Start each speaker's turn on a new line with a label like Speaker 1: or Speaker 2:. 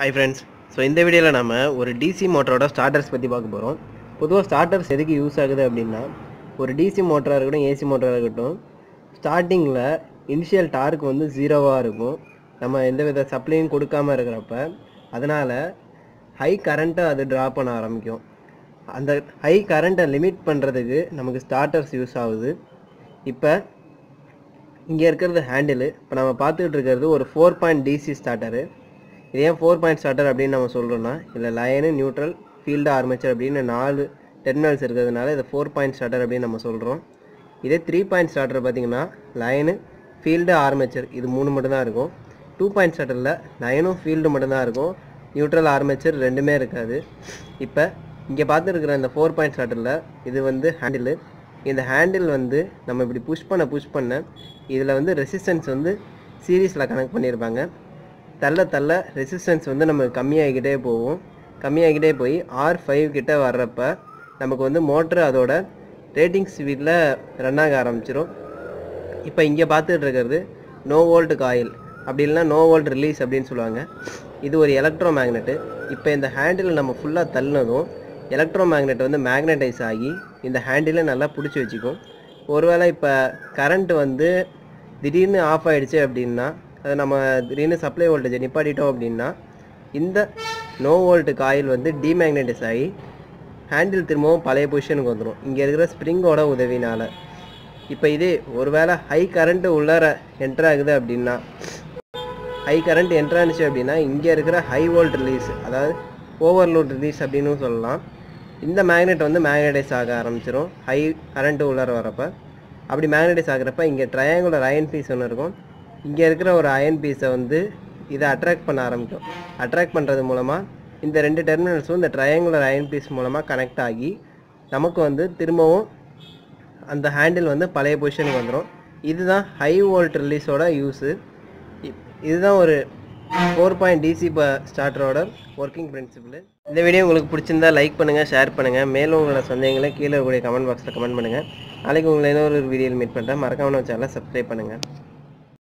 Speaker 1: Hi friends so இந்த வீடியோவில் நம்ம ஒரு டிசி மோட்டரோட ஸ்டார்டர்ஸ் பற்றி பார்க்க போகிறோம் பொதுவாக ஸ்டார்டர்ஸ் எதுக்கு யூஸ் ஆகுது அப்படின்னா ஒரு டிசி மோட்டராக இருக்கட்டும் ஏசி மோட்டராக இருக்கட்டும் ஸ்டார்டிங்கில் இனிஷியல் டார்க் வந்து ஜீரோவாக இருக்கும். நம்ம எந்த வித சப்ளையும் கொடுக்காம இருக்கிறப்ப அதனால் ஹை கரண்ட்டை அது ட்ரா பண்ண ஆரம்பிக்கும். அந்த ஹை கரண்ட்டை லிமிட் பண்ணுறதுக்கு நமக்கு ஸ்டார்டர்ஸ் யூஸ் ஆகுது. இப்போ இங்கே இருக்கிறது ஹேண்டிலு இப்போ நம்ம பார்த்துக்கிட்டு இருக்கிறது ஒரு ஃபோர் பாயிண்ட் டிசி ஸ்டார்டரு இது ஏன் ஃபோர் பாயிண்ட் ஸ்டார்டர் அப்படின்னு நம்ம சொல்கிறோன்னா இல்லை லயனு நியூட்ரல் ஃபீல்டு ஆர்மேச்சர் அப்படின்னு நாலு டெர்மினல்ஸ் இருக்கிறதுனால இதை ஃபோர் பாயிண்ட் ஸ்டார்டர் அப்படின்னு நம்ம சொல்கிறோம் இதே த்ரீ பாயிண்ட் ஸ்டார்டர் பார்த்தீங்கன்னா லயனு ஃபீல்டு ஆர்மேச்சர் இது மூணு மட்டும்தான் இருக்கும். டூ பாயிண்ட் ஸ்டார்டரில் லயனும் ஃபீல்டு மட்டும்தான் இருக்கும். நியூட்ரல் ஆர்மேச்சர் ரெண்டுமே இருக்காது. இப்போ இங்கே பார்த்துருக்குற இந்த ஃபோர் பாயிண்ட் ஸ்டார்டரில் இது வந்து ஹேண்டிலு இந்த ஹேண்டில் வந்து நம்ம இப்படி புஷ் பண்ண புஷ் பண்ண இதில் வந்து ரெசிஸ்டன்ஸ் வந்து சீரீஸில் கனெக்ட் பண்ணியிருப்பாங்க. தள்ள தள்ள ரெசிஸ்டன்ஸ் வந்து நமக்கு கம்மியாகிக்கிட்டே போகும். கம்மியாகிக்கிட்டே போய் ஆர் ஃபைவ் கிட்ட வர்றப்ப நமக்கு வந்து மோட்ரு அதோட ரேட்டிங் ஸ்பீடில் ரன் ஆக ஆரம்பிச்சிடும் இப்போ இங்கே பார்த்துட்டு இருக்கிறது நோ வோல்ட் காயில் அப்படி இல்லைன்னா நோ வோல்ட் ரிலீஸ் அப்படின்னு சொல்லுவாங்க. இது ஒரு எலக்ட்ரோ மேக்னெட்டு இப்போ இந்த ஹேண்டில் நம்ம ஃபுல்லாக தள்ளினதும் எலக்ட்ரோ மேக்னெட் வந்து மேக்னடைஸ் ஆகி இந்த ஹேண்டிலை நல்லா பிடிச்சி வச்சுக்கும். ஒருவேளை இப்போ கரண்ட் வந்து திடீர்னு ஆஃப் ஆகிடுச்சு அப்படின்னா நம்ம திடீர்னு சப்ளை வோல்டேஜை நிப்பாட்டிட்டோம் அப்படின்னா இந்த நோ வோல்ட்டு காயில் வந்து டிமேக்னடைஸ் ஆகி ஹேண்டில் திரும்பவும் பழைய பொசிஷனுக்கு வந்துடும் இங்கே இருக்கிற ஸ்ப்ரிங்கோட உதவினால். இப்போ இதே ஒருவேளை ஹை கரண்ட்டு உள்ளார என்டர் ஆகுது அப்படின்னா ஹை கரண்ட் என்டர் ஆனிச்சு அப்படின்னா இங்கே இருக்கிற ஹை வோல்ட் ரிலீஸ் அதாவது ஓவர்லோட் ரிலீஸ் அப்படின்னு சொல்லலாம். இந்த மேக்னெட் வந்து மேக்னடைஸ் ஆக ஆரம்பிச்சிடும் ஹை கரண்ட்டு உள்ளார வரப்போ அப்படி மேக்னடைஸ் ஆகிறப்ப இங்கே ட்ரையாங்குலர் அயன் பீஸ் ஒன்று இருக்கும். இங்கே இருக்கிற ஒரு அயன் பீஸை வந்து இதை அட்ராக்ட் பண்ண ஆரம்பிக்கும். அட்ராக்ட் பண்ணுறது மூலமாக இந்த ரெண்டு டெர்மினல்ஸும் இந்த ட்ரையாங்குலர் அயன் பீஸ் மூலமாக கனெக்ட் ஆகி நமக்கு வந்து திரும்பவும் அந்த ஹேண்டில் வந்து பழைய பொசிஷனுக்கு வந்துடும் இதுதான் ஹை வோல்ட் ரிலீஸோட யூஸு இதுதான் ஒரு ஃபோர் பாயிண்ட் டிசி ப ஸ்டார்டரோட ஒர்க்கிங் பிரின்சிபிள் இந்த வீடியோ உங்களுக்கு பிடிச்சிருந்தா லைக் பண்ணுங்கள் ஷேர் பண்ணுங்கள் மேலும் உங்களோட சந்தேகங்களை கீழே இருக்கக்கூடிய கமெண்ட் பாக்ஸில் கமெண்ட் பண்ணுங்கள் நாளைக்கு உங்களை இன்னொரு வீடியோவில் மீட் பண்ணுறேன் மறக்காமல் சேனலை சப்ஸ்கிரைப் பண்ணுங்கள்